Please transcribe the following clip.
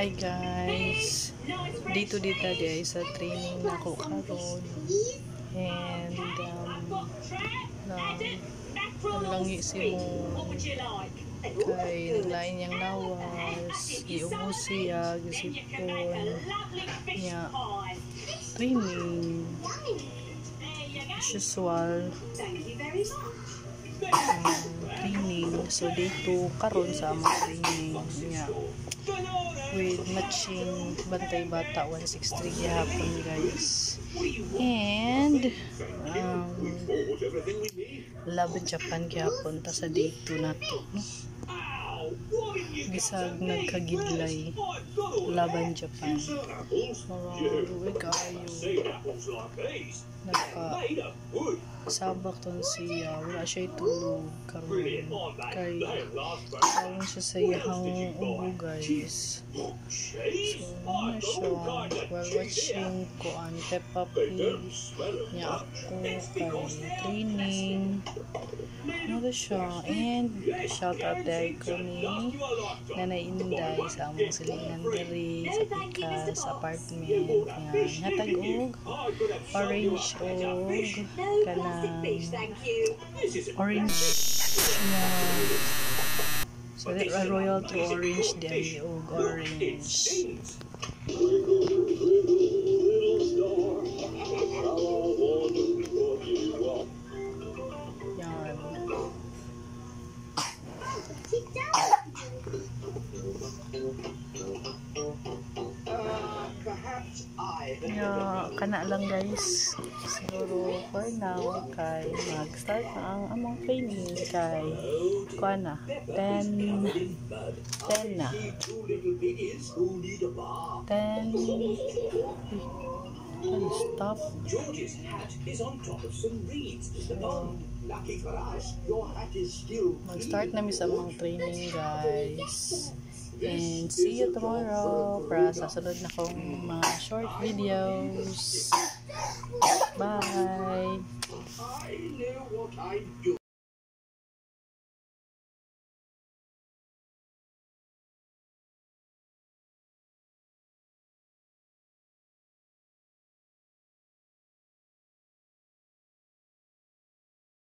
Hi guys. Dito dito di sa training na ko karon. And um na nalangi si mo. Kay naglain niyang lawas iubos siya gisipon. Niya training. As usual um, so dito karon sa among training niya with matching bantay bata 163 gihapon guys. And um, laban Japan gihapon ta sa dito nato no? nagkagidlay laban Japan. Marawi kayo nagka sabak ton siya wala siya itulog karon kay tawon siya sa iyahang ubo guys. So ano siya. while watching ko ang Peppa Pig. niya ako kay training ano siya and shout out dahil ko ni Nanay Inday sa among silingan diri sa Pikas apartment. Nga hatag og orange og kanang orange na so that royal to orange dairy og orange Yeah, kana lang guys. Siguro for now kay mag-start na ang among training kay kuha na 10 10 na 10 Ay, stop. George's hat is on top of some reeds. Um, lucky for us, your hat is still Mag-start na mi sa among training guys. And see you tomorrow para sa sunod na kong mga short videos. Bye!